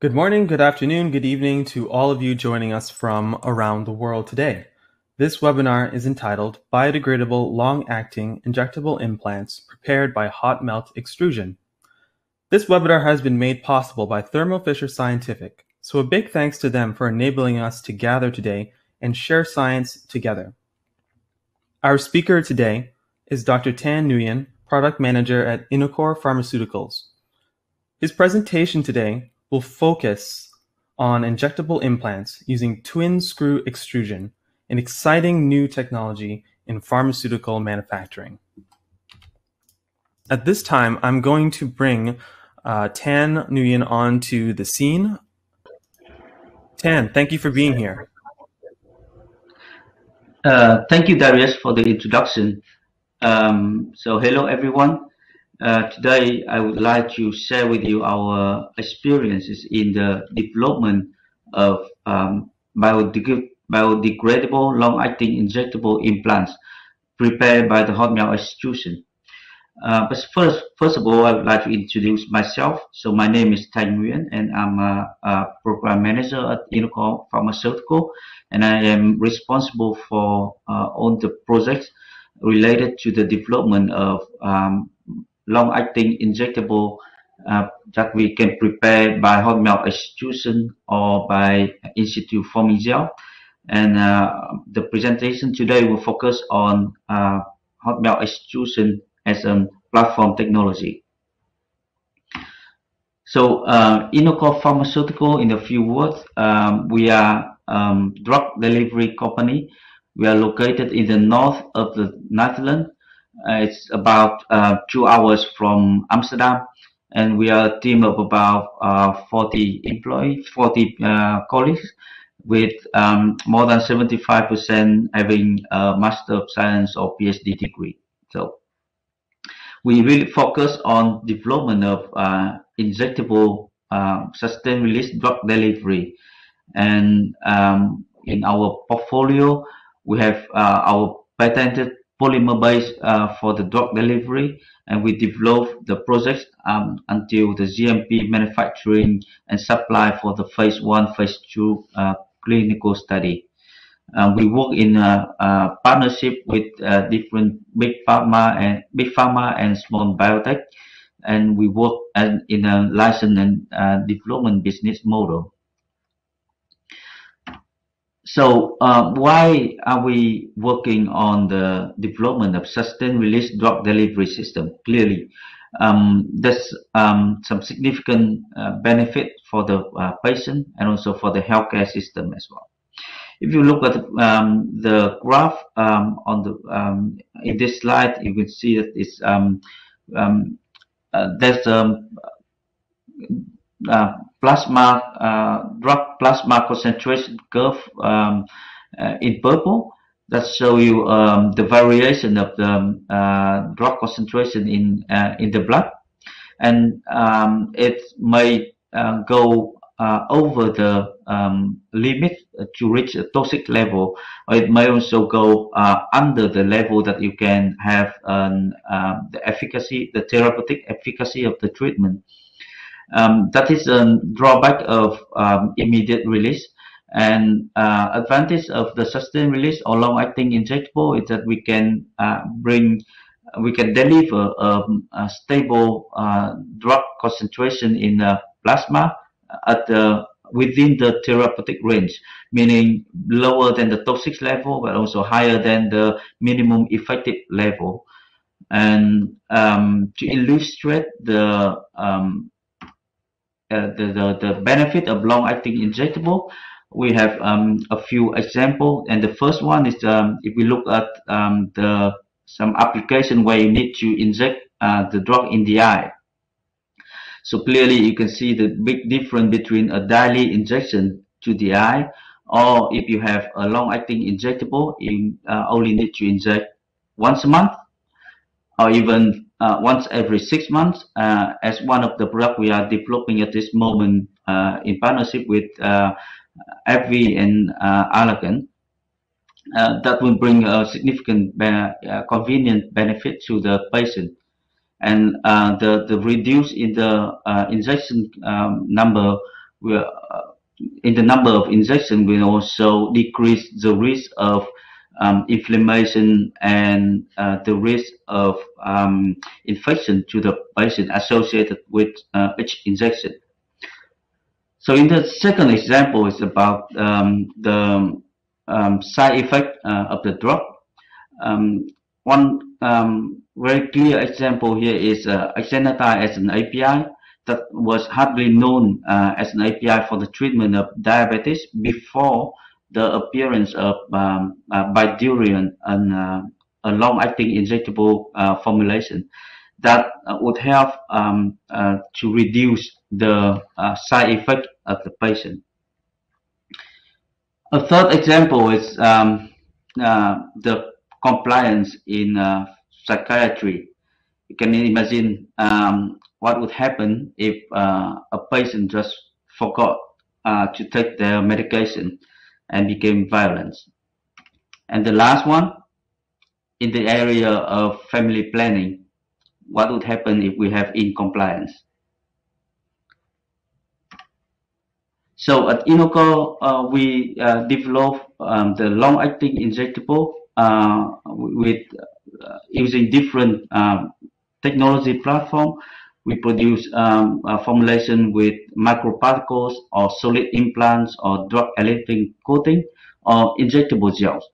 Good morning, good afternoon, good evening to all of you joining us from around the world today. This webinar is entitled Biodegradable Long-Acting Injectable Implants Prepared by Hot Melt Extrusion. This webinar has been made possible by Thermo Fisher Scientific, so a big thanks to them for enabling us to gather today and share science together. Our speaker today is Dr. Thanh Nguyen, Product Manager at Innocore Pharmaceuticals. His presentation today will focus on injectable implants using twin screw extrusion, an exciting new technology in pharmaceutical manufacturing. At this time, I'm going to bring uh, Thanh Nguyen onto the scene. Thanh, thank you for being here. Uh, thank you, Darius, for the introduction. Um, so, hello, everyone. Uh, today, I would like to share with you our experiences in the development of um, biodegradable long-acting injectable implants prepared by the hot melt extrusion. Uh, but first, first of all, I would like to introduce myself. So my name is Thanh Nguyen, and I'm a, a program manager at Innocore Pharmaceutical, and I am responsible for uh, all the projects related to the development of um, long-acting injectable uh, that we can prepare by hot melt extrusion or by in situ forming gel. And uh, the presentation today will focus on uh, hot melt extrusion as a platform technology. So, uh, Innocore Pharmaceutical, in a few words, um, we are um, drug delivery company. We are located in the north of the Netherlands it's about uh, two hours from Amsterdam, and we are a team of about uh, 40 employees, 40 colleagues, with um, more than 75% having a Master of Science or PhD degree. So we really focus on development of uh, injectable uh, sustained release drug delivery. And um, in our portfolio, we have uh, our patented polymer base uh, for the drug delivery and we develop the project um, until the GMP manufacturing and supply for the phase one, phase two uh, clinical study. Uh, we work in a, a partnership with uh, different big pharma and big pharma and small biotech, and we work in a license and uh, development business model. So uh, why are we working on the development of sustained release drug delivery system? Clearly, um, there's um, some significant uh, benefit for the uh, patient and also for the healthcare system as well. If you look at um, the graph um, on the um, in this slide, you can see that it's there's uh, plasma uh, drug plasma concentration curve um, uh, in purple that show you um, the variation of the um, uh, drug concentration in uh, in the blood, and um, it may uh, go over the um, limit to reach a toxic level, or it may also go under the level that you can have um, the efficacy, the therapeutic efficacy of the treatment. Um, that is a drawback of um, immediate release. And uh, advantage of the sustained release or long-acting injectable is that we can uh, bring, we can deliver um, a stable uh, drug concentration in the plasma at the within the therapeutic range, meaning lower than the toxic level, but also higher than the minimum effective level. And um, to illustrate the um, uh, the, the, the benefit of long-acting injectable, we have um, a few examples. And the first one is um, if we look at um, the some application where you need to inject uh, the drug in the eye. So clearly you can see the big difference between a daily injection to the eye or if you have a long-acting injectable, you uh, only need to inject once a month or even once every six months uh, as one of the products we are developing at this moment uh, in partnership with uh, and uh, Allergan. Uh, that will bring a significant uh, convenient benefit to the patient. And the, the reduce in the injection um, number will in the number of injections will also decrease the risk of um, inflammation and uh, the risk of um, infection to the patient associated with uh, each injection. So in the second example is about um, the um, side effect uh, of the drug. Um, one um, very clear example here is uh, as an API that was hardly known uh, as an API for the treatment of diabetes before the appearance of um, uh, Bydureon and uh, a long-acting injectable uh, formulation that uh, would help um, uh, to reduce the uh, side effect of the patient. A third example is um, the compliance in psychiatry. You can imagine um, what would happen if a patient just forgot to take their medication and became violent. And the last one, in the area of family planning, what would happen if we have incompliance? So at Innocore, uh, we uh, developed um, the long-acting injectable uh, with uh, using different um, technology platform. We produce um, a formulation with microparticles or solid implants or drug-eluting coating or injectable gels.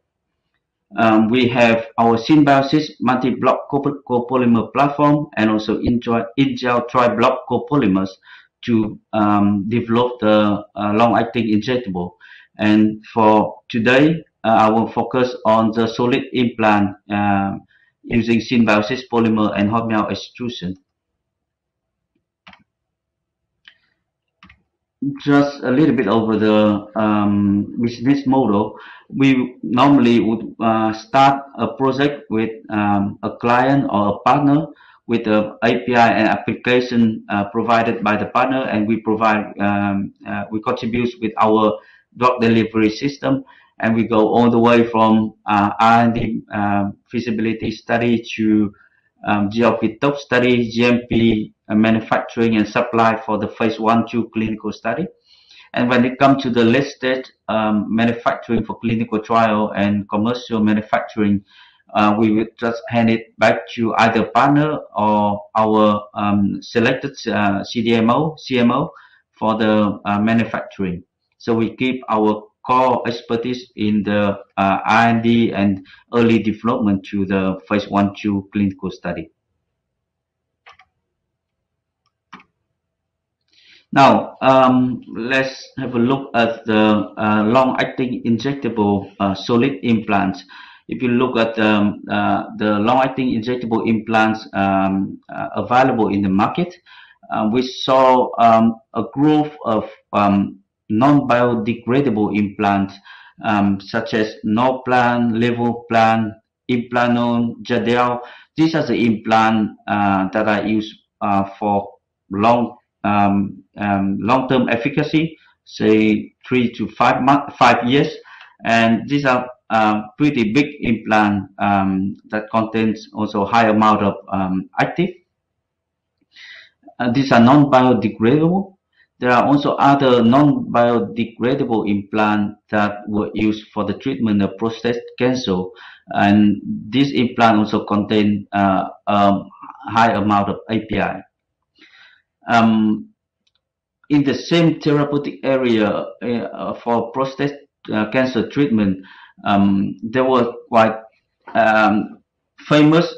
Um, we have our SynBiosys multi-block copolymer platform and also InGell tri-block copolymers to um, develop the uh, long-acting injectable. And for today, uh, I will focus on the solid implant uh, using SynBiosys polymer and hot melt extrusion. Just a little bit over the um, business model, we normally would uh, start a project with um, a client or a partner with the API and application uh, provided by the partner, and we provide um, uh, we contribute with our drug delivery system, and we go all the way from uh, R&D um, feasibility study to um, GLP tox study, GMP uh, manufacturing and supply for the phase one, two clinical study. And when it comes to the stage um, manufacturing for clinical trial and commercial manufacturing, uh, we will just hand it back to either partner or our um, selected uh, CDMO, CMO for the uh, manufacturing. So we keep our core expertise in the uh, R&D and early development to the phase one, two clinical study. Now, um, let's have a look at the uh, long-acting injectable uh, solid implants. If you look at um, uh, the long-acting injectable implants um, uh, available in the market, uh, we saw um, a growth of um, non-biodegradable implants um, such as Norplant, Levoplant, Implanon, Jadelle. These are the implants uh, that are used for long um, um, long-term efficacy, say three to five month, five years, and these are uh, pretty big implant um, that contains also high amount of um, active. Uh, these are non-biodegradable. There are also other non-biodegradable implants that were used for the treatment of prostate cancer, and these implants also contain uh, a high amount of API um, in the same therapeutic area uh, for prostate uh, cancer treatment, um, there was quite um, famous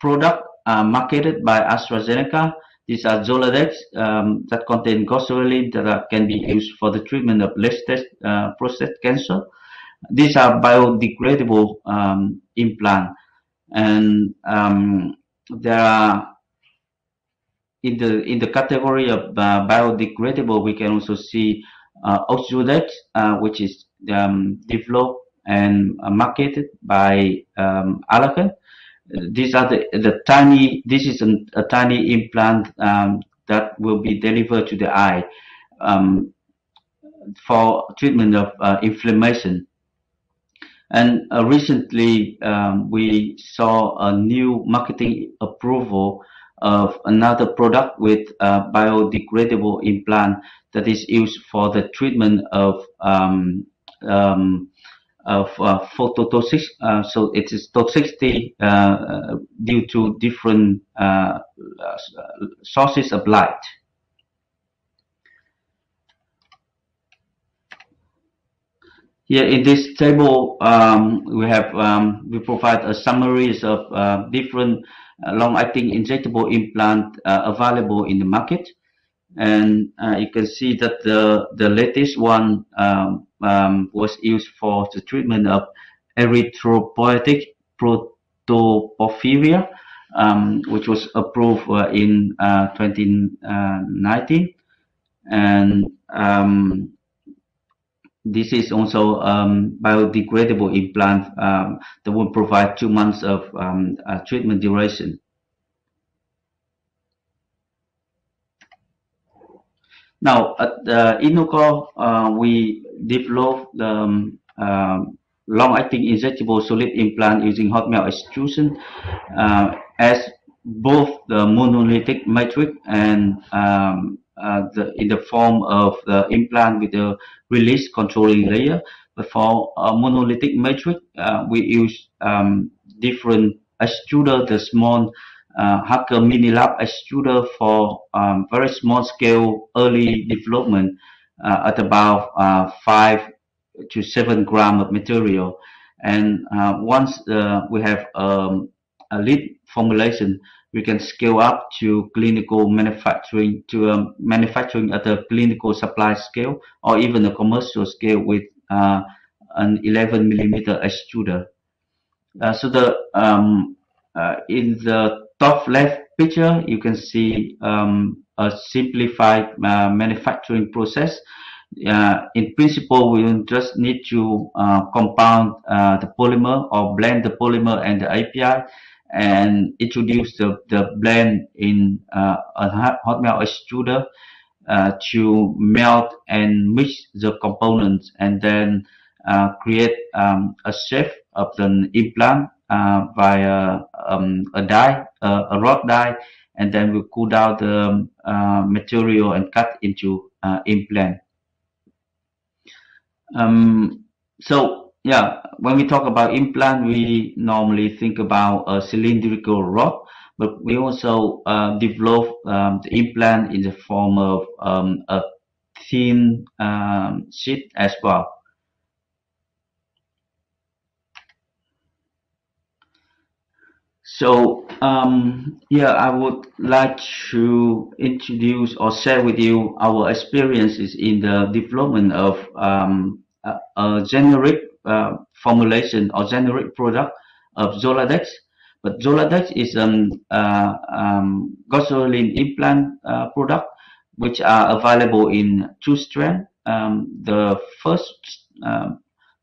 product uh, marketed by AstraZeneca. These are Zoladex um, that contain goserelin that are, can be used for the treatment of late-stage uh, prostate cancer. These are biodegradable um, implant, and um, there are in the in the category of uh, biodegradable, we can also see uh, uh, which is um, developed and uh, marketed by um, Allergan. These are the, the tiny. This is an, a tiny implant um, that will be delivered to the eye um, for treatment of uh, inflammation. And uh, recently, um, we saw a new marketing approval of another product with a biodegradable implant that is used for the treatment of um, um, of uh, phototoxic. Uh, so it is toxicity uh, due to different uh, sources of light. Here in this table, um, we have um, we provide a summaries of uh, different uh, long-acting injectable implant uh, available in the market, and uh, you can see that the the latest one um, um was used for the treatment of erythropoietic protoporphyria, um, which was approved uh, in 2019, uh, and um, this is also um, biodegradable implant um, that will provide two months of uh, treatment duration. Now, at uh, uh, we developed the um, uh, long-acting injectable solid implant using hot melt extrusion uh, as both the monolithic matrix and um, uh, the, in the form of the implant with the release controlling layer. But for a monolithic matrix, uh, we use um, different extruder, the small uh, HAAKE MiniLab extruder for um, very small scale early development uh, at about uh, 5 to 7 gram of material. And uh, once uh, we have um, a lead formulation, we can scale up to clinical manufacturing to um, manufacturing at a clinical supply scale or even a commercial scale with uh, an 11 millimeter extruder. So the um, in the top left picture, you can see um, a simplified uh, manufacturing process. Uh, in principle, we just need to uh, compound the polymer or blend the polymer and the API and introduce the, the blend in uh, a hot melt extruder uh, to melt and mix the components and then uh, create um, a shape of the implant uh, via um, a die, uh, a rod die, and then we cool down the uh, material and cut into implant. Um, so yeah, when we talk about implant, we normally think about a cylindrical rod, but we also uh, develop um, the implant in the form of um, a thin um, sheet as well. So um, yeah, I would like to introduce or share with you our experiences in the development of um, a, a generic uh, formulation or generic product of Zoladex. But Zoladex is an uh, um, implant uh, product which are available in two strengths. Um, the first um,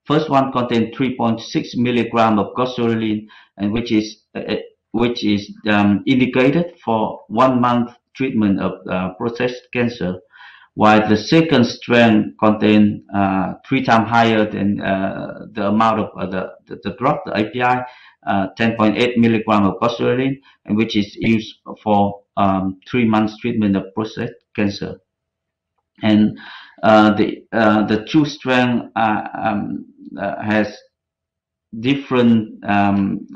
first one contains 3.6 milligram of goserelin, and which is uh, which is um, indicated for one month treatment of uh, prostate cancer while the second strand contain uh, three times higher than uh, the amount of uh, the, the, the, drug, the API, uh, 10.8 milligram of goserelin, and which is used for um, three months treatment of prostate cancer. And uh, the uh, the two strand um, has different um,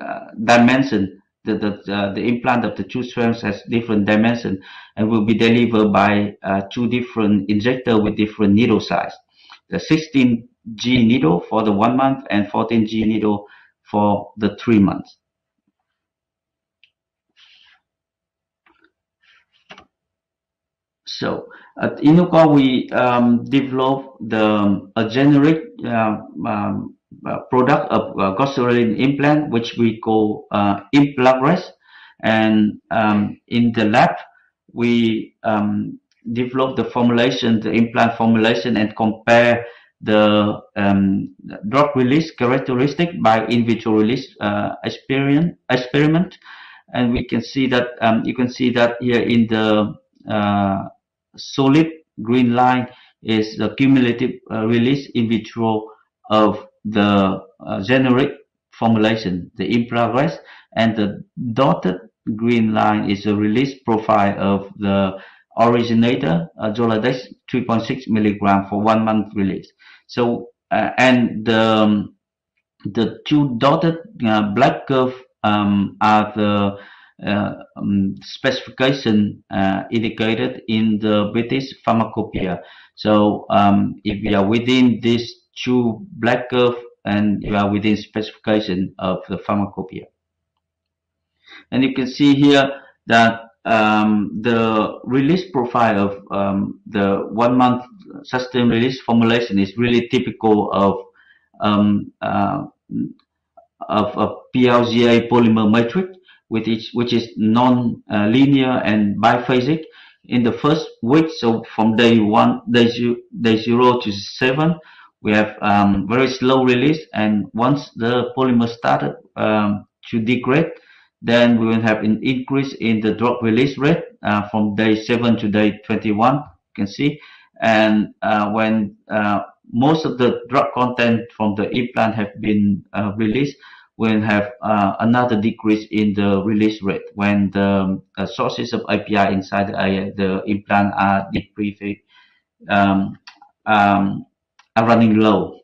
dimension the the, uh, the implant of the two strands has different dimension and will be delivered by uh, two different injector with different needle size. The 16G needle for the one month and 14G needle for the three months. So at Innocore, we um, the a generic uh, um, uh, product of uh, implant, which we call uh. And um, in the lab, we um, develop the formulation, the implant formulation, and compare the um, drug release characteristic by in vitro release uh, experiment, experiment. And we can see that um, you can see that here in the uh, solid green line is the cumulative uh, release in vitro of the uh, generic formulation, the in progress, and the dotted green line is the release profile of the originator, uh, Zoladex 3.6 milligram for one month release. So, uh, and the, um, the two dotted uh, black curve um, are the um, specification uh, indicated in the British pharmacopoeia. So um, if you are within these two black curve and you are within specification of the pharmacopoeia. And you can see here that um, the release profile of um, the one month sustained release formulation is really typical of um, uh, of a PLGA polymer matrix, which is which is non-linear and biphasic. In the first week, so from day one, day zero, day zero to seven, we have um, very slow release, and once the polymer started um, to degrade, then we will have an increase in the drug release rate uh, from day 7 to day 21, you can see. And uh, when uh, most of the drug content from the implant have been uh, released, we'll have uh, another decrease in the release rate when the uh, sources of API inside the, the implant are um, um, are running low.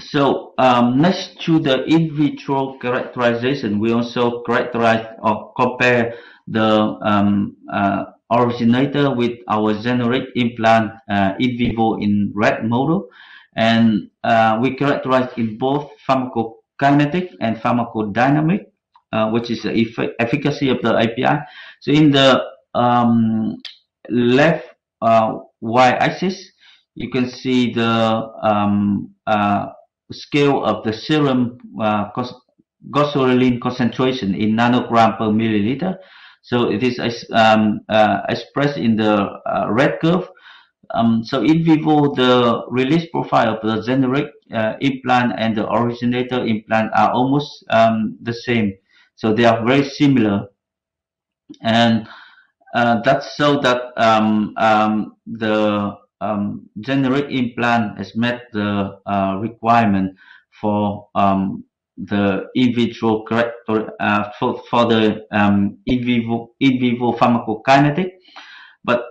So um, next to the in vitro characterization, we also characterize or compare the um, uh, originator with our generic implant uh, in vivo in rat model. And uh, we characterize in both pharmacokinetic and pharmacodynamic, uh, which is the efficacy of the API. So in the um, left uh, y-axis, you can see the um, uh, scale of the serum uh, goserelin concentration in nanogram per milliliter. So it is um, uh, expressed in the red curve. Um, so in vivo, the release profile of the generic uh, implant and the originator implant are almost um, the same. So they are very similar. And uh, that's so that um, um, the um, generic implant has met the uh, requirement for um, the in vitro uh, for, for the in vivo in vivo pharmacokinetic. But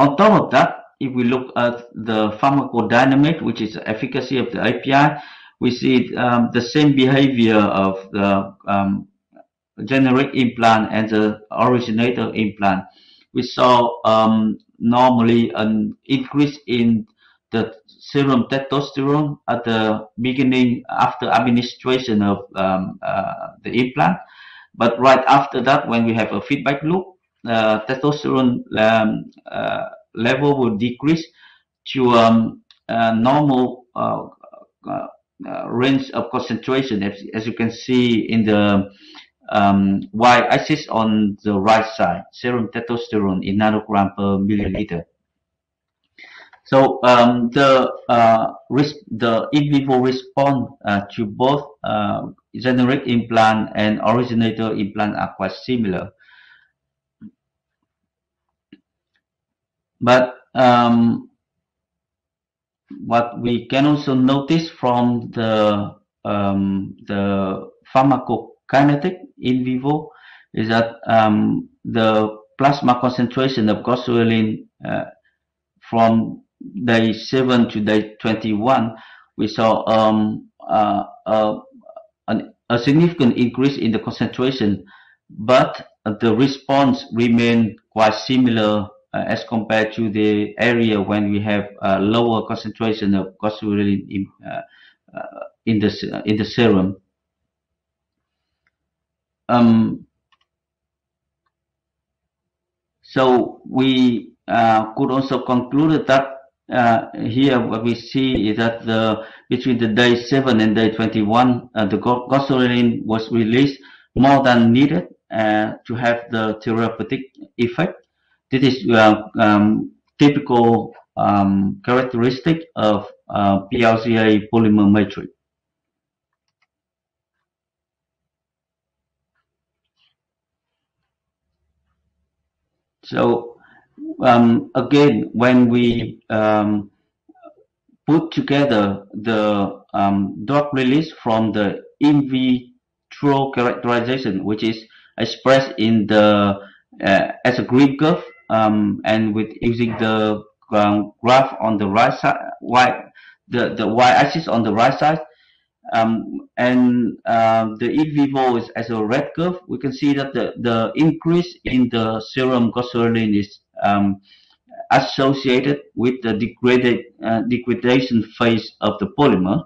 on top of that, if we look at the pharmacodynamic, which is the efficacy of the API, we see um, the same behavior of the um, generic implant and the originator implant. We saw um, normally an increase in the serum testosterone at the beginning after administration of um, uh, the implant. But right after that, when we have a feedback loop, uh, testosterone um, uh, level will decrease to um, a normal uh, uh, uh, range of concentration, as, as, you can see in the um, y-axis on the right side, serum testosterone in nanogram per milliliter. So um, the uh, the in vivo response uh, to both uh, generic implant and originator implant are quite similar. But um, what we can also notice from the um, the pharmacokinetic in vivo is that um, the plasma concentration of goserelin uh, from day 7 to day 21, we saw um, uh, uh, an, a significant increase in the concentration, but the response remained quite similar uh, as compared to the area when we have a lower concentration of goserelin in, uh, uh, in the in the serum. Um, so we uh, could also conclude that uh, here what we see is that the between the day 7 and day 21 uh, the goserelin was released more than needed uh, to have the therapeutic effect. This is uh, um, typical um, characteristic of uh, PLGA polymer matrix. So um, again, when we um, put together the um, drug release from the in vitro characterization, which is expressed in the uh, as a grid curve, um, and with using the um, graph on the right side, y the the y-axis on the right side, um, and uh, the in vivo is as a red curve. We can see that the the increase in the serum goserelin is um, associated with the degraded, uh, degradation phase of the polymer,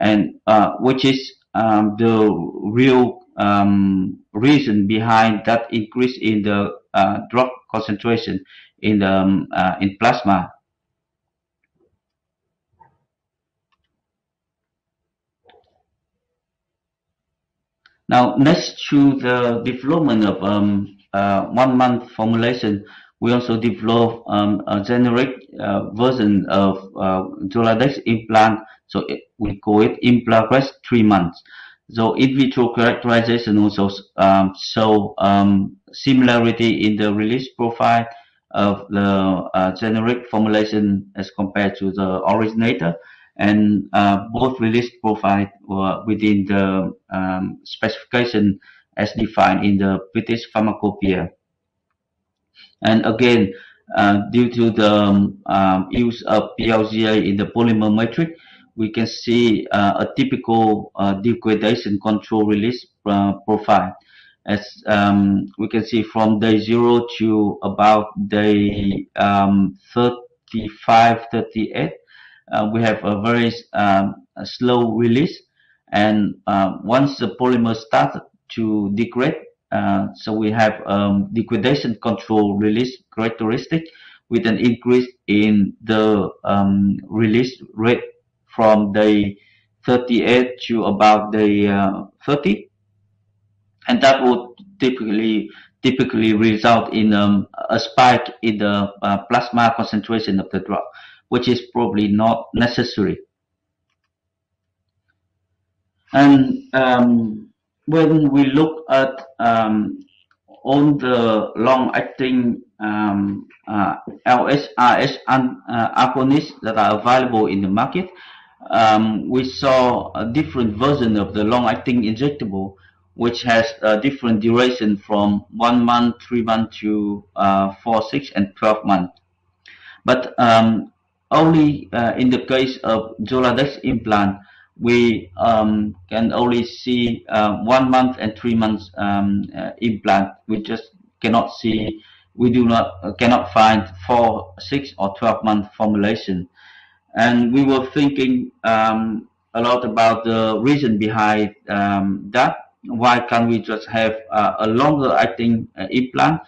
and uh, which is um, the real um, reason behind that increase in the uh, drug concentration in the um, uh, in plasma. Now, next to the development of um, uh, one month formulation, we also develop um, a generic uh, version of uh, Zoladex implant. So it, we call it Implaquest three months. So in vitro characterization also um, show um, similarity in the release profile of the uh, generic formulation as compared to the originator and uh, both release profile were within the um, specification as defined in the British Pharmacopoeia. And again, uh, due to the um, um, use of PLGA in the polymer matrix, we can see uh, a typical uh, degradation control release uh, profile. As um, we can see from day 0 to about day um, 35, 38, uh, we have a very um, a slow release. And once the polymer starts to degrade, uh, so we have um, degradation control release characteristic with an increase in the um, release rate from the 38 to about the uh, 30 and that would typically typically result in um, a spike in the uh, plasma concentration of the drug which is probably not necessary. And um, when we look at um, all the long-acting um, uh, LHRH uh, agonists that are available in the market, um, we saw a different version of the long-acting injectable, which has a different duration from one month, three months to uh, four, six, and 12 months. But um, only uh, in the case of Zoladex implant, we um, can only see uh, one month and three months um, uh, implant. We just cannot see, we do not uh, cannot find four, six, or twelve month formulation. And we were thinking um, a lot about the reason behind um, that. Why can't we just have uh, a longer acting uh, implant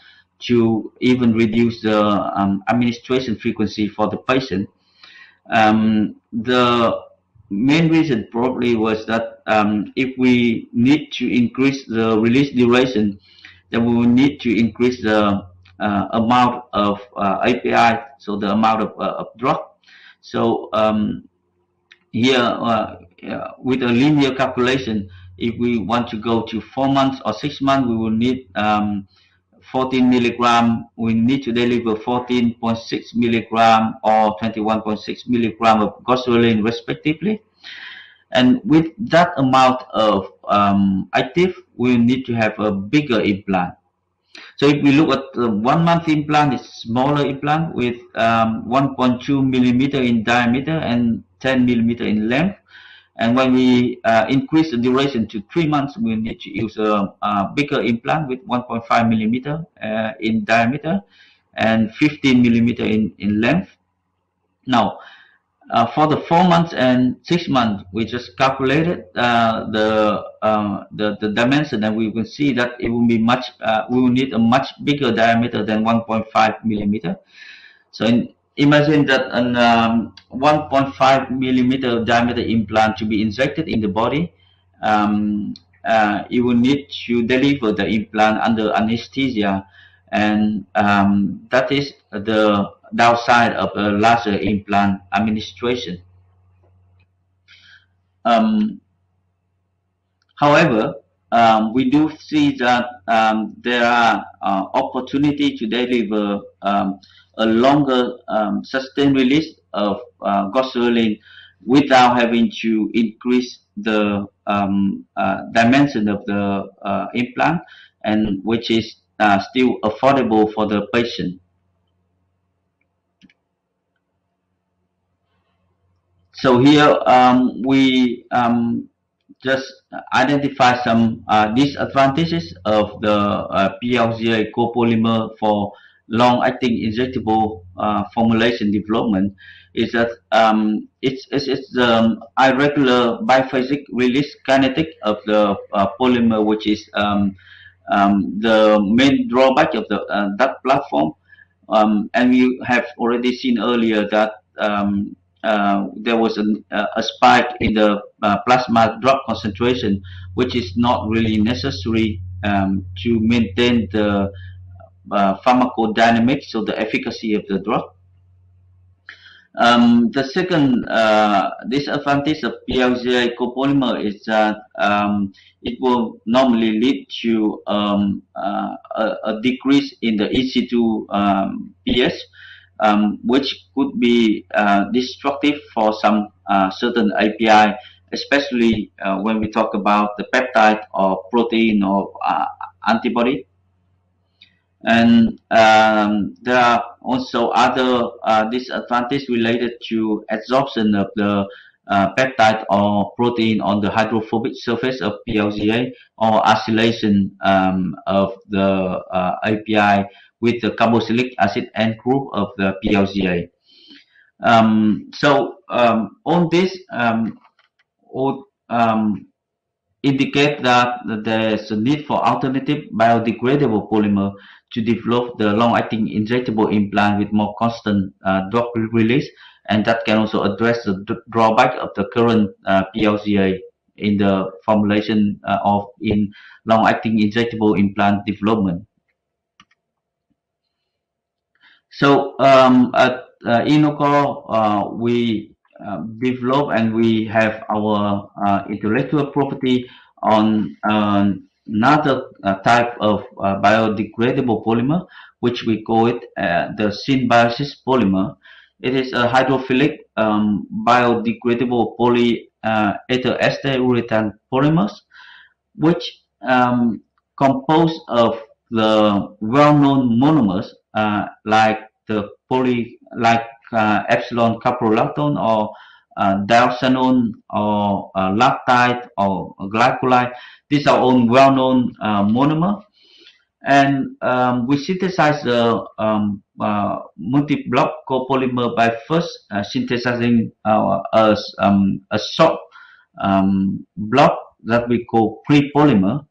to even reduce the um, administration frequency for the patient? Um, the main reason probably was that um, if we need to increase the release duration, then we will need to increase the uh, amount of uh, API, so the amount of, uh, of drug. So um, here, uh, with a linear calculation, if we want to go to four months or six months, we will need um, 14 milligram, we need to deliver 14.6 milligram or 21.6 milligram of goserelin respectively. And with that amount of um, active, we need to have a bigger implant. So if we look at the one month implant, it's smaller implant with um, 1.2 millimeter in diameter and 10 millimeter in length. And when we uh, increase the duration to three months, we need to use a, a bigger implant with 1.5 millimeter uh, in diameter and 15 millimeter in, in length. Now, for the four months and six months, we just calculated uh, the, uh, the the dimension, and we will see that it will be much. Uh, we will need a much bigger diameter than 1.5 millimeter. So in, imagine that an um, 1.5 millimeter diameter implant to be injected in the body, um, uh, you will need to deliver the implant under anesthesia, and um, that is the downside of a larger implant administration. Um, however, um, we do see that um, there are uh, opportunity to deliver um, a longer um, sustained release of uh, without having to increase the um, uh, dimension of the uh, implant and which is uh, still affordable for the patient. So here um, we um, just identify some uh, disadvantages of the uh, PLGA copolymer for long-acting injectable uh, formulation development is that um, it's, it's, it's the um, irregular biphasic release kinetic of the uh, polymer, which is um, um, the main drawback of the uh, that platform. Um, and we have already seen earlier that um, uh, there was a, a, spike in the uh, plasma drug concentration, which is not really necessary um, to maintain the uh, pharmacodynamics, so the efficacy of the drug. Um, the second uh, disadvantage of PLGA copolymer is that um, it will normally lead to um, uh, a, a, decrease in the EC2 um, PS, um, which could be uh, destructive for some uh, certain API, especially uh, when we talk about the peptide or protein or antibody. And um, there are also other uh, disadvantages related to absorption of the uh, peptide or protein on the hydrophobic surface of PLGA or acylation um, of the uh, API with the carboxylic acid end group of the PLGA. Um, so um, on this um, would um, indicate that there's a need for alternative biodegradable polymer to develop the long-acting injectable implant with more constant uh, drug release, and that can also address the drawback of the current uh, PLGA in the formulation uh, of in long-acting injectable implant development. So um, at uh, uh, we uh, develop and we have our uh, intellectual property on um, another type of biodegradable polymer, which we call it the SynBiosys polymer. It is a hydrophilic um, biodegradable polyether ester urethane polymers, which um, composed of the well-known monomers like the poly, like uh, epsilon caprolactone or uh, dioxanone or uh, lactide or glycolide. These are all well-known uh, monomer. And um, we synthesize the um, uh, multi-block copolymer by first uh, synthesizing uh, a, um, a short um, block that we call pre-polymer.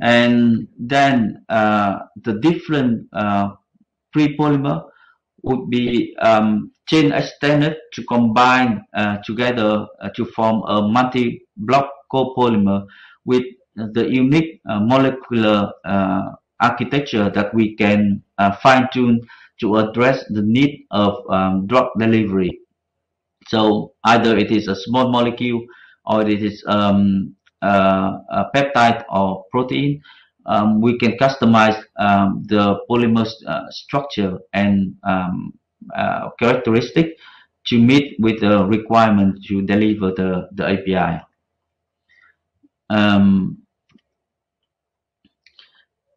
And then the different pre-polymer would be um, chain extended to combine uh, together uh, to form a multi-block copolymer with the unique uh, molecular uh, architecture that we can uh, fine-tune to address the need of um, drug delivery. So either it is a small molecule or it is um, a peptide or protein um, we can customize um, the polymer uh, structure and um, uh, characteristic to meet with the requirement to deliver the, the API. Um,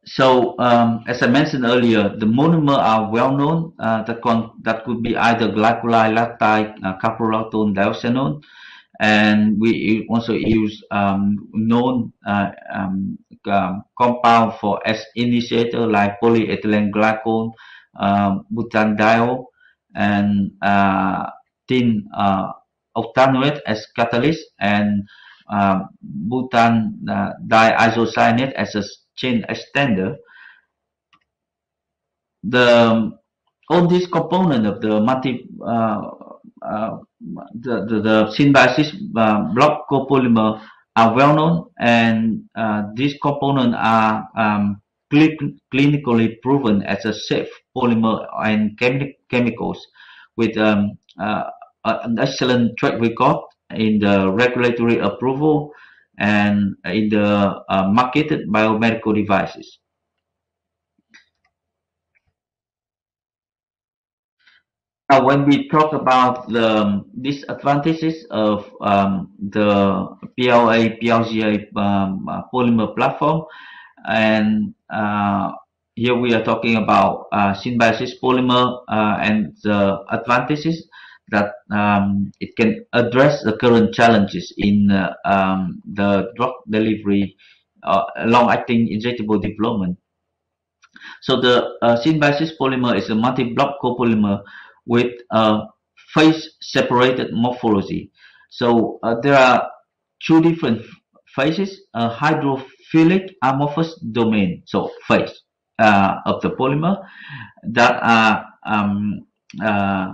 so um, as I mentioned earlier, the monomer are well known. Uh, that, that could be either glycolide, lactide, uh, caprolactone, dioxanone and we also use um, known uh, um, um, compound for as initiator like polyethylene glycol, um, butanediol, and uh, tin uh, octanoate as catalyst, and uh, butan uh, diisocyanate as a chain extender. The all these component of the multi uh, uh, the, the, the SynBiosys uh, block copolymer are well known and uh, these components are um, clinically proven as a safe polymer and chemi chemicals with um, uh, an excellent track record in the regulatory approval and in the uh, marketed biomedical devices. Now, when we talk about the disadvantages of um, the PLA, PLGA um, uh, polymer platform, and uh, here we are talking about uh, SynBiosys polymer uh, and the advantages that um, it can address the current challenges in uh, um, the drug delivery, uh, long-acting injectable development. So the SynBiosys polymer is a multi-block copolymer with a phase-separated morphology. So uh, there are two different phases, a hydrophilic amorphous domain, so phase uh, of the polymer that are um, uh,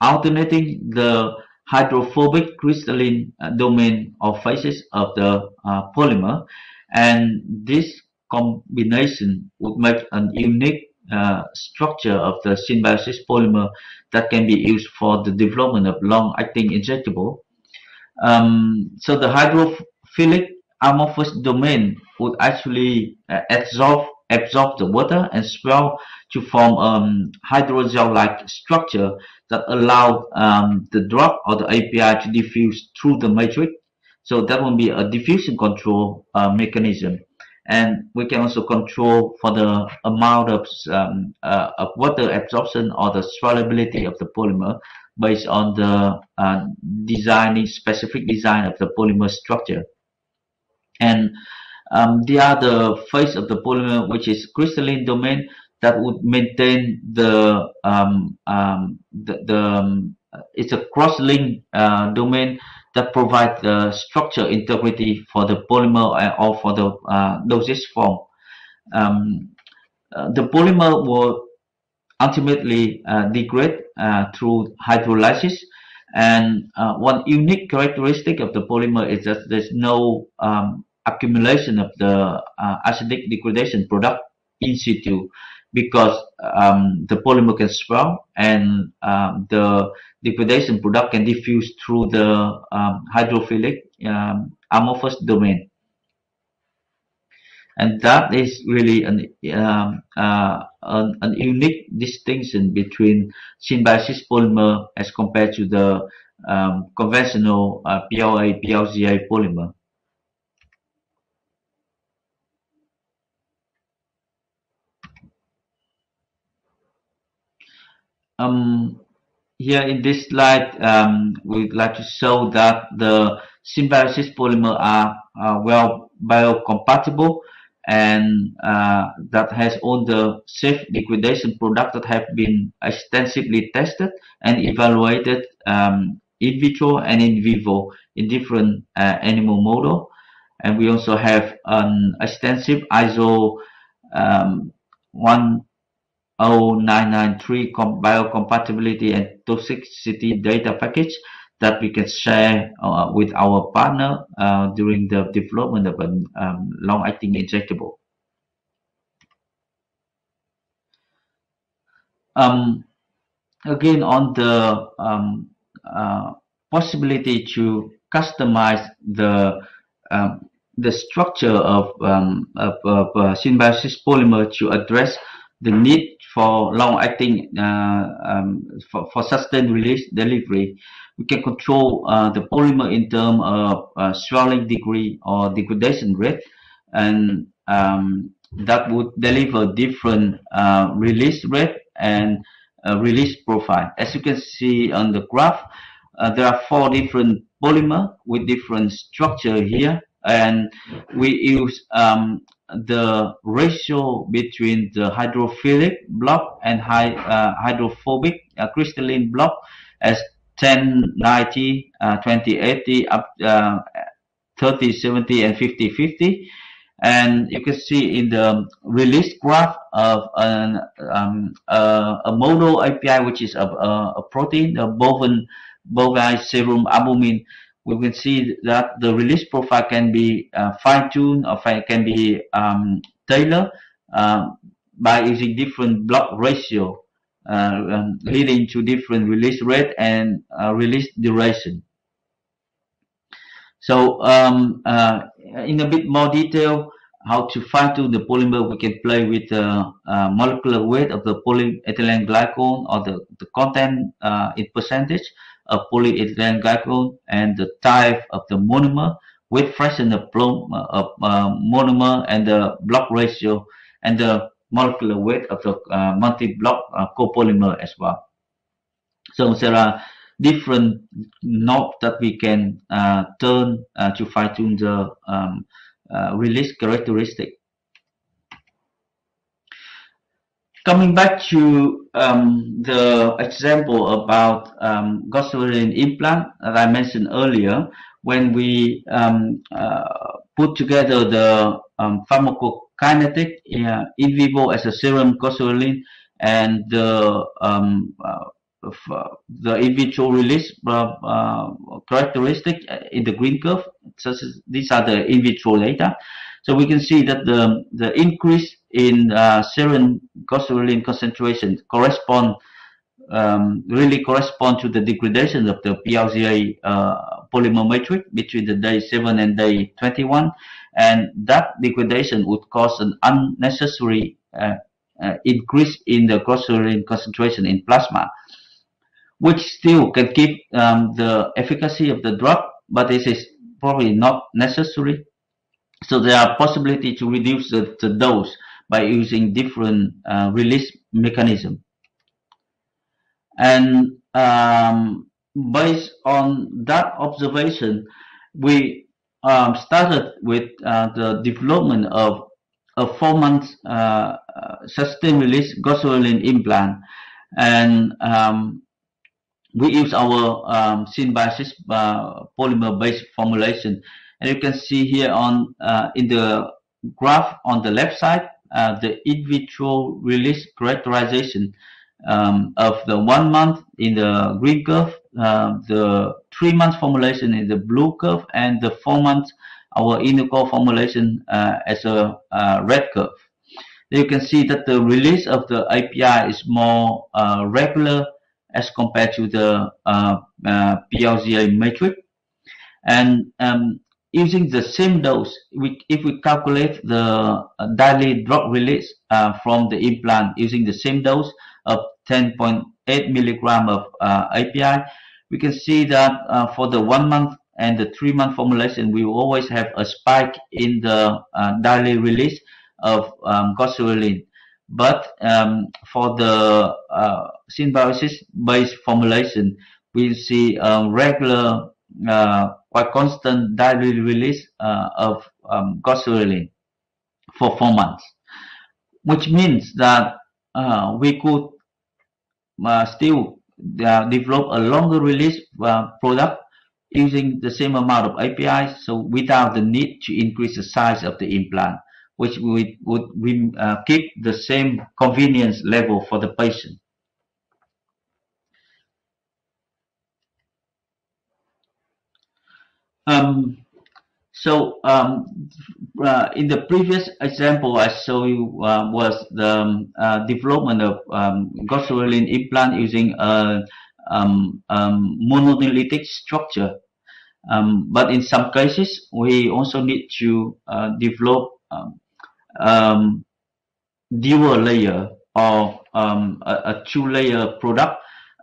alternating the hydrophobic crystalline uh, domain or phases of the uh, polymer and this combination would make an unique uh, structure of the SynBiosys polymer that can be used for the development of long-acting injectable. Um, so the hydrophilic amorphous domain would actually uh, absorb absorb the water and swell to form um, hydrogel-like structure that allow um, the drug or the API to diffuse through the matrix. So that will be a diffusion control uh, mechanism and we can also control for the amount of, um, uh, of water absorption or the solubility of the polymer based on the uh, designing specific design of the polymer structure. And um, the other phase of the polymer, which is crystalline domain, that would maintain the um, um, the, the um, it's a cross-link uh, domain that provide the structure integrity for the polymer and or for the uh, dosage form. Um, uh, the polymer will ultimately uh, degrade uh, through hydrolysis and uh, one unique characteristic of the polymer is that there's no um, accumulation of the uh, acidic degradation product in situ because um, the polymer can swell and um, the degradation product can diffuse through the um, hydrophilic um, amorphous domain. And that is really an, um, uh, an, an, unique distinction between SynBiosys polymer as compared to the um, conventional uh, PLA, PLGA polymer. Um, here in this slide, um, we'd like to show that the SynBiosys polymer are, are well biocompatible and uh, that has all the safe degradation products that have been extensively tested and evaluated um, in vitro and in vivo in different uh, animal model. And we also have an extensive ISO um, 1 0993 biocompatibility and toxicity data package that we can share uh, with our partner uh, during the development of a um, long-acting injectable. Um, again, on the um, uh, possibility to customize the um, the structure of, um, of, of uh, SynBiosys polymer to address the need for long-acting uh, um, for, for sustained release delivery, we can control uh, the polymer in terms of uh, swelling degree or degradation rate, and um, that would deliver different release rate and release profile. As you can see on the graph, there are four different polymer with different structure here, and we use um, the ratio between the hydrophilic block and uh, hydrophobic uh, crystalline block as 10, 90, uh, 20, 80, up, uh, 30, 70, and 50, 50. And you can see in the release graph of an, um, a model API, which is a, a, a protein, the bovine, bovine serum albumin, we can see that the release profile can be uh, fine-tuned or can be um, tailored uh, by using different block ratio uh, um, leading to different release rate and uh, release duration. So um, uh, in a bit more detail, how to fine tune the polymer, we can play with the uh, molecular weight of the polyethylene glycol or the, the content uh, in percentage of polyethylene glycol and the type of the monomer, weight fraction of, uh, uh, monomer and the block ratio and the molecular weight of the uh, multi-block uh, copolymer as well. So there are different knobs that we can turn to fine tune the um, uh, release characteristic. Coming back to um, the example about um, implant that I mentioned earlier, when we um, uh, put together the um, pharmacokinetic uh, in vivo as a serum goserelin and the um, uh, the in vitro release uh, uh, characteristic in the green curve. So these are the in vitro data. So we can see that the the increase in uh, serum goserelin concentration correspond um, really correspond to the degradation of the PLGA uh, polymer matrix between the day 7 and day 21 and that degradation would cause an unnecessary uh, increase in the goserelin concentration in plasma which still can keep um, the efficacy of the drug, but this is probably not necessary. So there are possibility to reduce the, the dose by using different uh, release mechanism. And um, based on that observation, we um, started with uh, the development of a four-month uh, uh sustained release goserelin implant. And um, we use our um, SynBiosys uh, polymer-based formulation. And you can see here on uh, in the graph on the left side, uh, the in vitro release characterization um, of the one month in the green curve, uh, the three months formulation in the blue curve, and the four months our Innocore formulation uh, as a uh, red curve. You can see that the release of the API is more regular as compared to the uh, uh, PLGA matrix. And um, using the same dose, we, if we calculate the uh, daily drug release uh, from the implant using the same dose of 10.8 milligram of uh, API, we can see that uh, for the one month and the three month formulation, we always have a spike in the daily release of um. But um, for the uh, SynBiosys-based formulation, we see um, regular, quite constant daily release uh, of um, goserelin for four months, which means that uh, we could uh, still uh, develop a longer release uh, product using the same amount of APIs, so without the need to increase the size of the implant which would, would uh, keep the same convenience level for the patient. Um, so um, uh, in the previous example I showed you uh, was the um, uh, development of um, goserelin implant using a um, um, monolithic structure. Um, but in some cases, we also need to uh, develop dual layer or a, a two layer product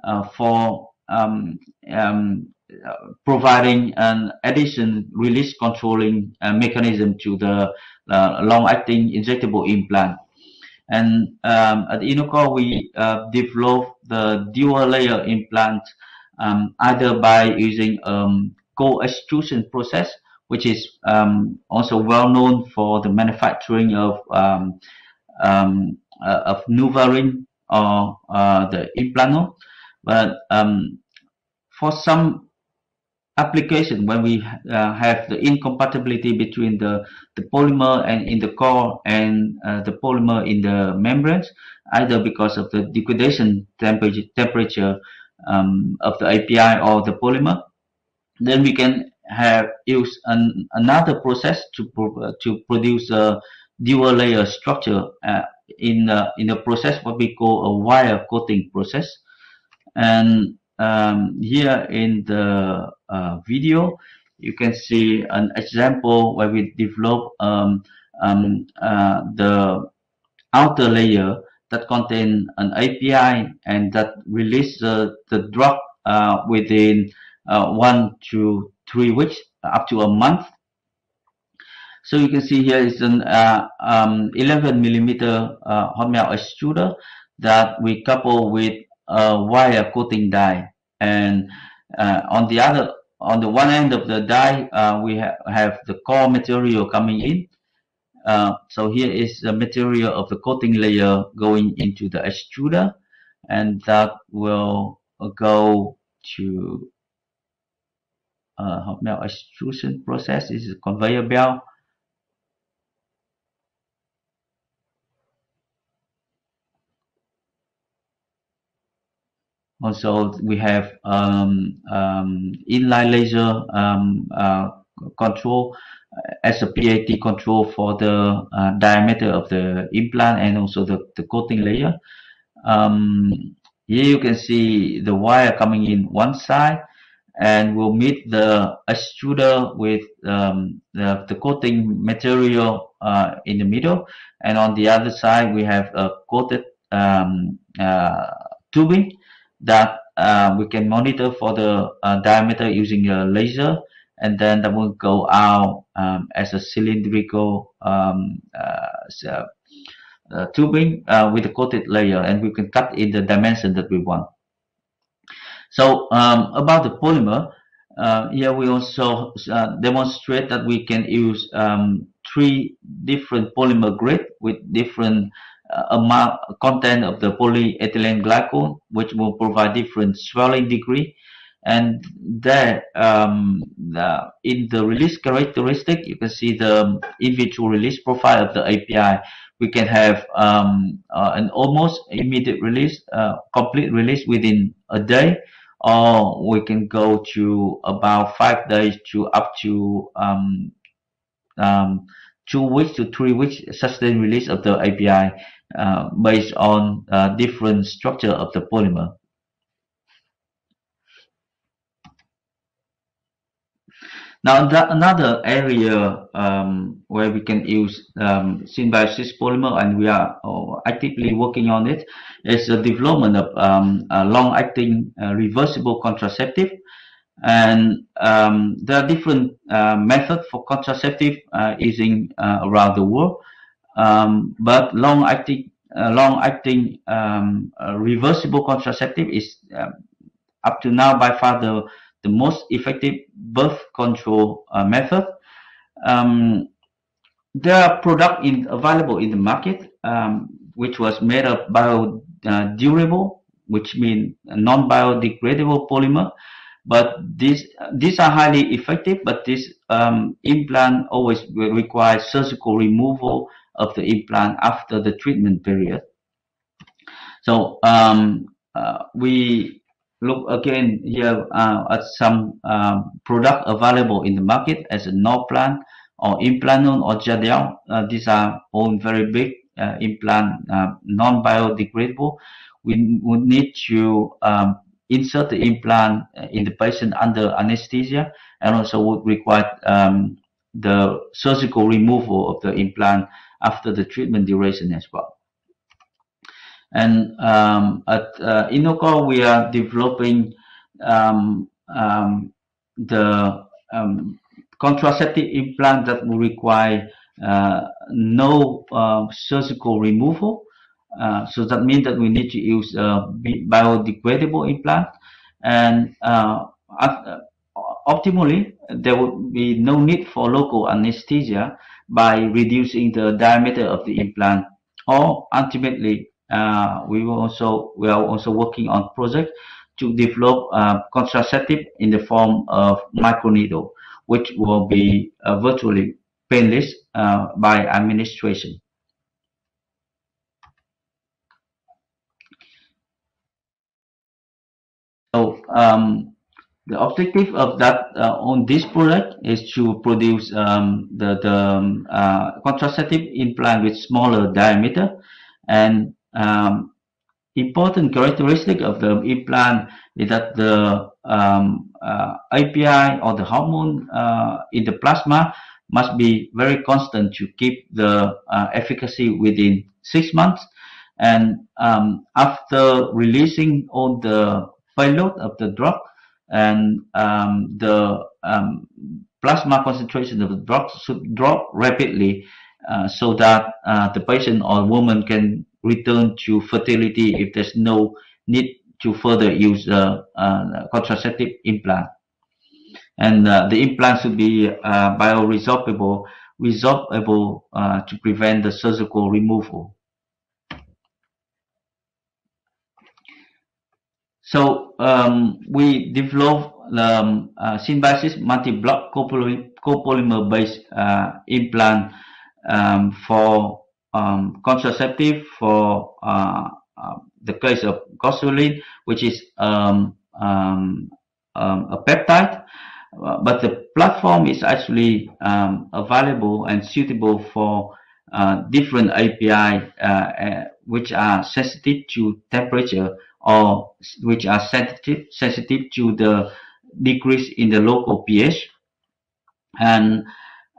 uh, for um, um, providing an addition release controlling uh, mechanism to the uh, long acting injectable implant. And um, at Innocore, we uh, developed the dual layer implant um, either by using um, co-extrusion process which is um, also well known for the manufacturing of um, um, uh, of NuvaRing or uh, the Implanon. But um, for some application, when we uh, have the incompatibility between the, the polymer and in the core and uh, the polymer in the membranes, either because of the degradation temperature, temperature um, of the API or the polymer, then we can have used an, another process to pro to produce a dual layer structure uh, in uh, in a process what we call a wire coating process. And um, here in the uh, video you can see an example where we develop um, um, uh, the outer layer that contain an API and that release uh, the drug uh, within uh, one to three weeks, up to a month. So you can see here is an uh, um, 11 millimeter hot melt extruder that we couple with a wire coating die. And uh, on the other, on the one end of the die, we ha have the core material coming in. Uh, so here is the material of the coating layer going into the extruder and that will go to uh, hot melt extrusion process this is a conveyor belt also we have um, um, inline laser um, uh, control as a PAT control for the uh, diameter of the implant and also the, the coating layer. Um, here you can see the wire coming in one side and we'll meet the extruder with um, the, the, coating material uh, in the middle and on the other side we have a coated um, uh, tubing that uh, we can monitor for the uh, diameter using a laser and then that will go out um, as a cylindrical um, uh, uh, tubing uh, with a coated layer and we can cut in the dimension that we want. So um, about the polymer, uh, here we also uh, demonstrate that we can use um, three different polymer grade with different uh, amount content of the polyethylene glycol, which will provide different swelling degree. And there um, the, in the release characteristic you can see the in vitro release profile of the API we can have um, uh, an almost immediate release uh, complete release within a day or we can go to about five days to up to um, um two weeks to three weeks sustained release of the API uh, based on uh, different structure of the polymer Now, the, another area um, where we can use um, SynBiosys polymer, and we are uh, actively working on it, is the development of um, long-acting uh, reversible contraceptive. And um, there are different uh, methods for contraceptive uh, using uh, around the world, um, but long-acting uh, long-acting um, reversible contraceptive is up to now by far the the most effective birth control uh, method. Um, there are products in, available in the market um, which was made of biodegradable, uh, which means non-biodegradable polymer. But these these are highly effective, but this um, implant always requires surgical removal of the implant after the treatment period. So um, uh, we look again here uh, at some um, product available in the market as a Norplant or Implanon or Jadelle. Uh, these are all very big uh, implant, uh, non-biodegradable. We would need to um, insert the implant in the patient under anesthesia and also would require um, the surgical removal of the implant after the treatment duration as well. And um, at uh, we are developing um, um, the um, contraceptive implant that will require uh, no uh, surgical removal. Uh, so that means that we need to use a biodegradable implant. And uh, uh, optimally, there would be no need for local anesthesia by reducing the diameter of the implant or ultimately uh, we will also we are also working on project to develop uh, contraceptive in the form of microneedle, which will be uh, virtually painless uh, by administration. So um, the objective of that uh, on this product is to produce um, the, the um, uh, contraceptive implant with smaller diameter and um, important characteristic of the implant is that the um, uh, API or the hormone uh, in the plasma must be very constant to keep the uh, efficacy within six months. And um, after releasing all the payload of the drug, and um, the um, plasma concentration of the drug should drop rapidly uh, so that uh, the patient or woman can return to fertility if there's no need to further use uh, uh contraceptive implant. And uh, the implant should be uh, bioresorbable resorbable to prevent the surgical removal. So um, we developed the um, uh, SynBiosys multi-block copolymer-based uh, implant um, for um, contraceptive for uh, uh, the case of goserelin, which is um, um, a peptide. Uh, but the platform is actually available and suitable for uh, different API which are sensitive to temperature or which are sensitive sensitive to the decrease in the local pH. And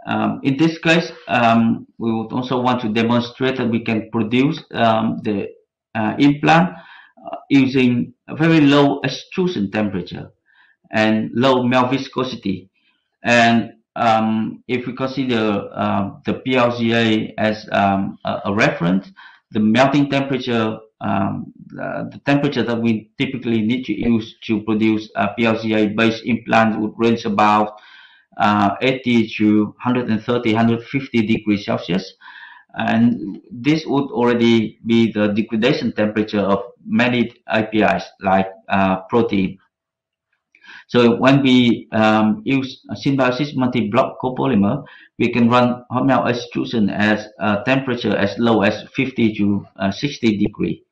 um, in this case, um, we would also want to demonstrate that we can produce um, the uh, implant uh, using a very low extrusion temperature and low melt viscosity. And um, if we consider uh, the PLGA as um, a, a, reference, the melting temperature, um, the, the, temperature that we typically need to use to produce a PLGA-based implant would range about uh, 80 to 130, 150 degrees Celsius. And this would already be the degradation temperature of many APIs like uh, protein. So when we um, use SynBiosys multi-block copolymer, we can run hot extrusion at a temperature as low as 50 to uh, 60 degree.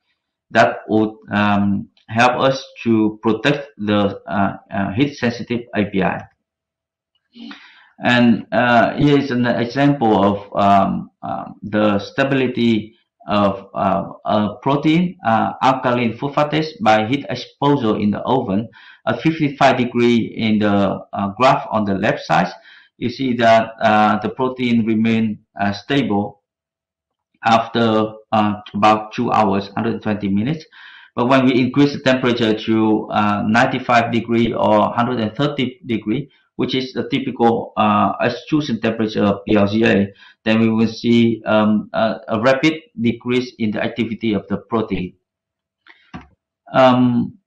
That would um, help us to protect the uh, uh, heat-sensitive API. And uh, here is an example of um, uh, the stability of uh, a protein, uh, alkaline phosphatase, by heat exposure in the oven at 55 degree in the uh, graph on the left side. You see that the protein remain stable after uh, about two hours, 120 minutes. But when we increase the temperature to 95 degree or 130 degree, which is the typical uh, extrusion temperature of PLGA, then we will see um, a, a, rapid decrease in the activity of the protein. Um,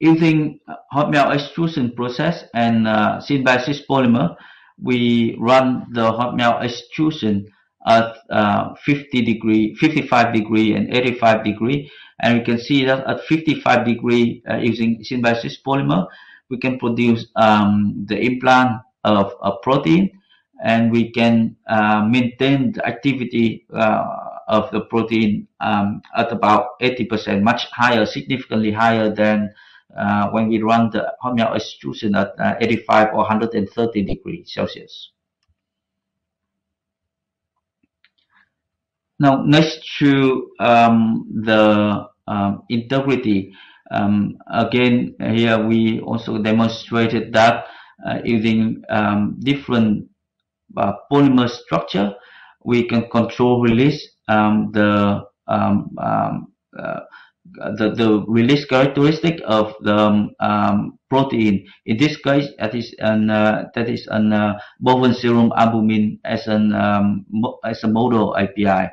using hot melt extrusion process and uh, SynBiosys polymer, we run the hot melt extrusion at uh, 50 degree, 55 degree and 85 degree. And we can see that at 55 degree uh, using SynBiosys polymer, we can produce um, the implant of a protein and we can uh, maintain the activity uh, of the protein um, at about 80%, much higher, significantly higher than uh, when we run the hot melt extrusion at uh, 85 or 130 degrees Celsius. Now, next to um, the um, integrity um, again, here we also demonstrated that uh, using um, different uh, polymer structure, we can control release um, the, um, uh, the the release characteristic of the um, protein. In this case, that is an uh, that is an uh, bovine serum albumin as an as a model API.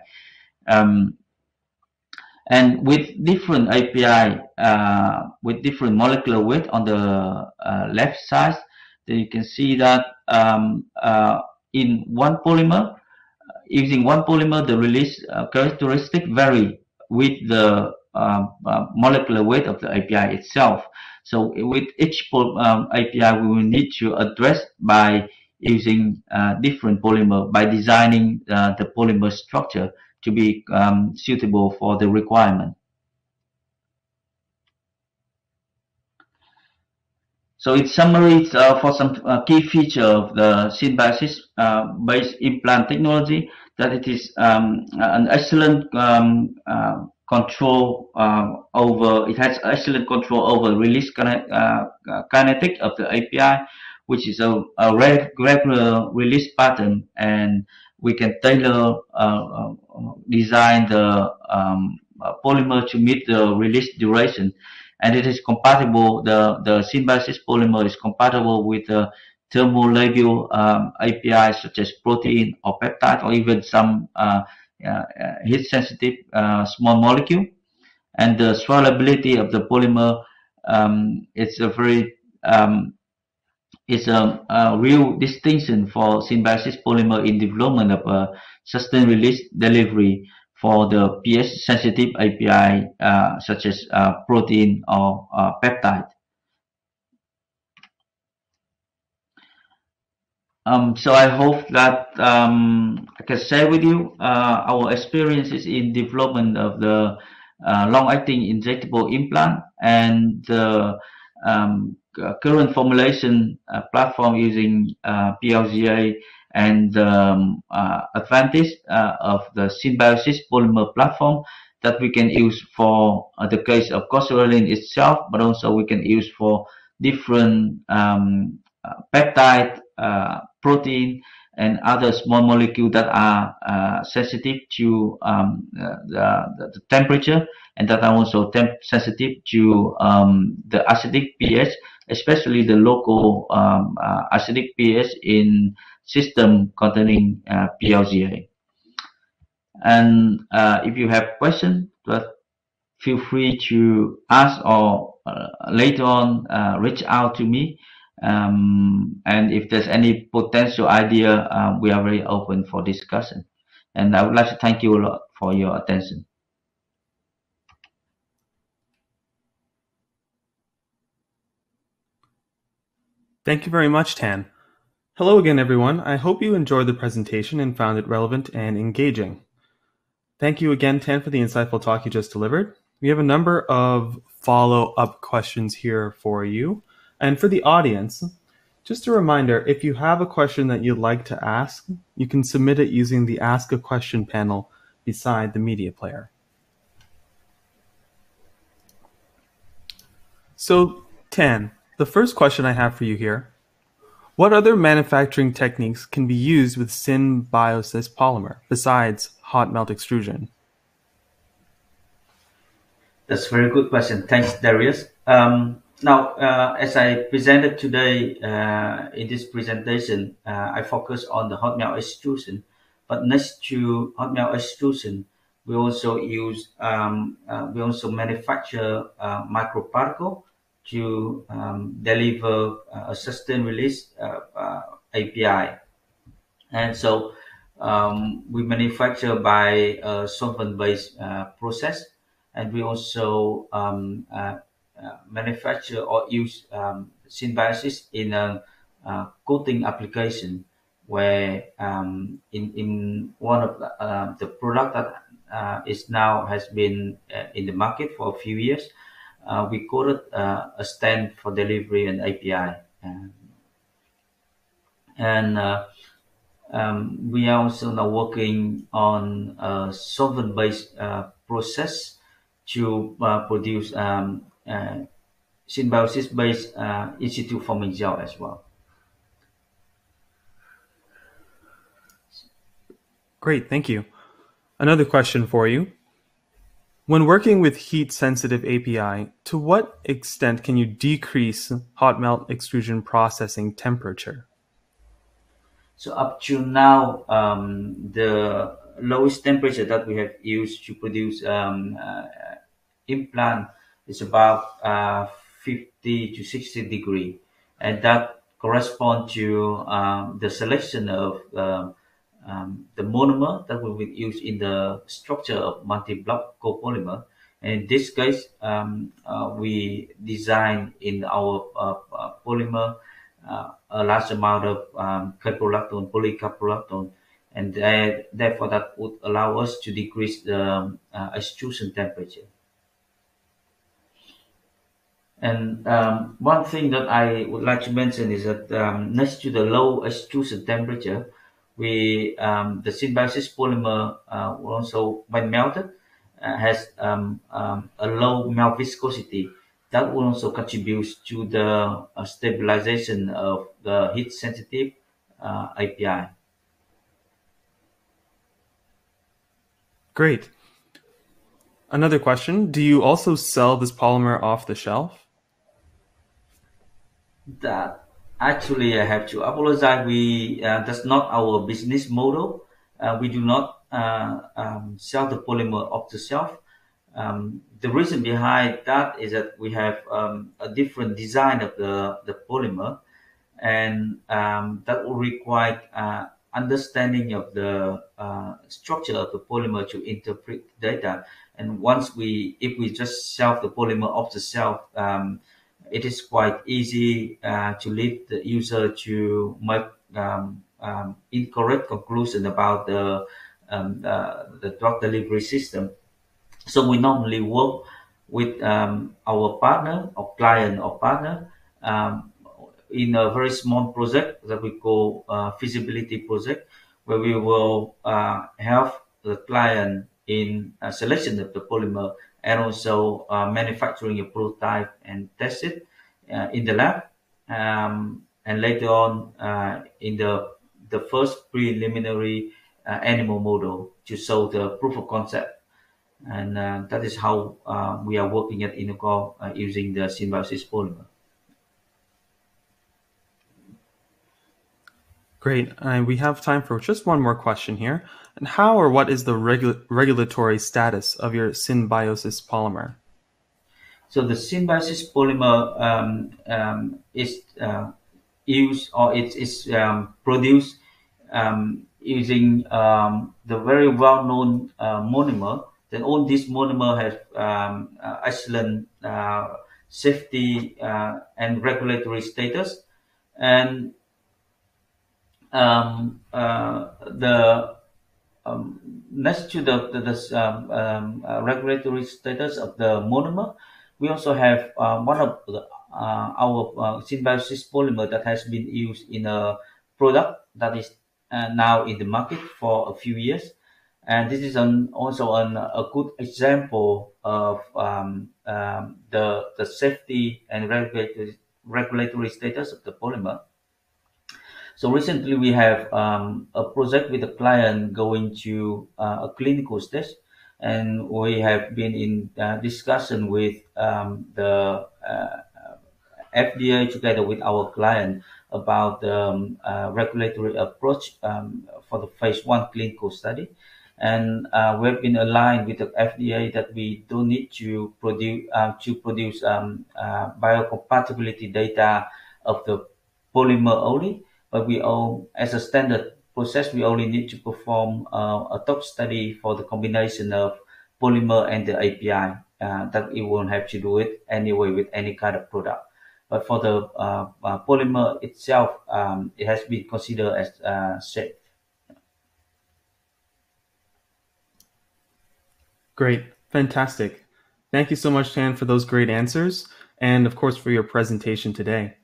Um, and with different API, uh, with different molecular weight on the uh, left side, then you can see that um, uh, in one polymer, using one polymer, the release uh, characteristic vary with the um, uh, molecular weight of the API itself. So with each um, API, we will need to address by using uh, different polymer by designing the polymer structure to be um, suitable for the requirement. So in summary, uh, for some uh, key feature of the SynBiosys uh, based implant technology, that it is um, an excellent um, uh, control uh, over, it has excellent control over release uh, kinetic of the API. which is a, a regular release pattern, and we can tailor uh, uh, design the um, polymer to meet the release duration, and it is compatible. The the SynBiosys polymer is compatible with the thermolabile um, APIs such as protein or peptide, or even some uh, uh, heat sensitive uh, small molecule. And the swallowability of the polymer um, it's a very um, it's a, a, real distinction for SynBiosys polymer in development of a sustained release delivery for the pH sensitive API uh, such as uh, protein or uh, peptide. Um, so I hope that um, I can share with you uh, our experiences in development of the uh, long-acting injectable implant and the um, current formulation uh, platform using uh, PLGA and um, uh, advantage uh, of the SynBiosys polymer platform that we can use for the case of goserelin itself, but also we can use for different um, peptide, protein, and other small molecules that are uh, sensitive to um, the, the, temperature and that are also temp sensitive to um, the acidic pH, especially the local um, uh, acidic pH in system containing uh, PLGA. And uh, if you have questions, feel free to ask or uh, later on uh, reach out to me um, and if there's any potential idea, um, we are very open for discussion. And I would like to thank you a lot for your attention. Thank you very much, Thanh. Hello again, everyone. I hope you enjoyed the presentation and found it relevant and engaging. Thank you again, Thanh, for the insightful talk you just delivered. We have a number of follow-up questions here for you. And for the audience, just a reminder, if you have a question that you'd like to ask, you can submit it using the Ask a Question panel beside the media player. So, Thanh, the first question I have for you here, what other manufacturing techniques can be used with SynBiosys polymer besides hot melt extrusion? That's a very good question. Thanks, Darius. Um, now, uh, as I presented today uh, in this presentation, uh, I focus on the hot melt extrusion. But next to hot melt extrusion, we also use um, uh, we also manufacture uh, microparticle to um, deliver uh, a sustained release API. And so um, we manufacture by solvent-based process, and we also um, manufacture or use um, SynBiosys in a uh, coating application where um, in, in one of the, uh, the product that uh, is now has been uh, in the market for a few years, uh, we coated a stand for delivery and API. Um, and um, we are also now working on a solvent-based process to produce um, uh, SynBiosys-based uh, in-situ forming as well. Great, thank you. Another question for you. When working with heat-sensitive API, to what extent can you decrease hot melt extrusion processing temperature? So up to now, um, the lowest temperature that we have used to produce um, uh, implant is about uh, 50 to 60 degree and that correspond to um, the selection of uh, um, the monomer that we will use in the structure of multi-block copolymer. And in this case, um, uh, we design in our uh, uh polymer uh, a large amount of um, caprolactone, polycaprolactone, and therefore that would allow us to decrease the um, uh, extrusion temperature. And um, one thing that I would like to mention is that um, next to the low extrusion temperature, we um, the SynBiosys polymer uh, also when melted uh, has um, um, a low melt viscosity that will also contribute to the uh, stabilization of the heat sensitive uh, API. Great. Another question, do you also sell this polymer off the shelf? That actually I have to apologize. We uh, that's not our business model. Uh, we do not uh, um, sell the polymer off the shelf. Um, the reason behind that is that we have um, a different design of the, the polymer and um, that will require uh, understanding of the uh, structure of the polymer to interpret data. And once we, if we just sell the polymer off the shelf, um, it is quite easy uh, to lead the user to make um, um, incorrect conclusion about the um, uh, the drug delivery system. So we normally work with um, our partner or client or partner um, in a very small project that we call uh, feasibility project, where we will uh, help the client in uh, selection of the polymer and also uh, manufacturing a prototype and test it uh, in the lab. Um, and later on uh, in the the first preliminary animal model to show the proof of concept and uh, that is how uh, we are working at Innocore uh, using the SynBiosys polymer. Great. And we have time for just one more question here. And how or what is the regu regulatory status of your SynBiosys polymer? So the SynBiosys polymer um, um, is uh, used or it is um, produced um, using um, the very well-known uh, monomer then all these monomer have um, uh, excellent uh, safety uh, and regulatory status. And um, the next to the, the, the um, um, uh, regulatory status of the monomer, we also have uh, one of the, uh, our SynBiosys polymer that has been used in a product that is now in the market for a few years. And this is an, also an, a good example of um, um, the, the safety and regulatory, regulatory status of the polymer. So recently we have um, a project with a client going to uh, a clinical stage. And we have been in uh, discussion with um, the uh, FDA together with our client about the um, uh, regulatory approach um, for the phase one clinical study. And uh, we've been aligned with the FDA that we don't need to produce uh, to produce um, biocompatibility data of the polymer only, but we all, as a standard process, we only need to perform uh, a tox study for the combination of polymer and the API. Uh, that it won't have to do it anyway with any kind of product. But for the uh, polymer itself, um, it has been considered as safe. Great. Fantastic. Thank you so much, Thanh, for those great answers and, of course, for your presentation today.